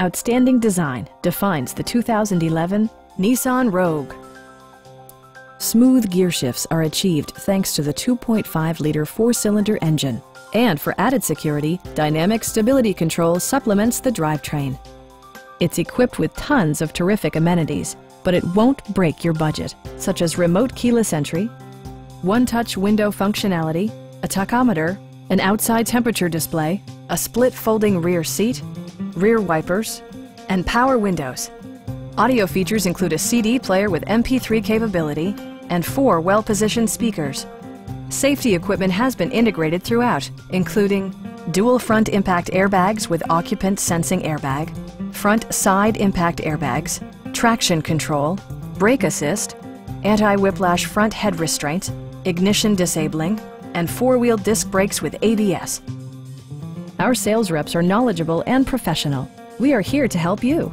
Outstanding design defines the 2011 Nissan Rogue. Smooth gear shifts are achieved thanks to the 2.5-liter four-cylinder engine. And for added security, Dynamic Stability Control supplements the drivetrain. It's equipped with tons of terrific amenities, but it won't break your budget, such as remote keyless entry, one-touch window functionality, a tachometer, an outside temperature display, a split folding rear seat, rear wipers, and power windows. Audio features include a CD player with MP3 capability and four well-positioned speakers. Safety equipment has been integrated throughout, including dual front impact airbags with occupant sensing airbag, front side impact airbags, traction control, brake assist, anti-whiplash front head restraint, ignition disabling, and four-wheel disc brakes with ABS. Our sales reps are knowledgeable and professional. We are here to help you.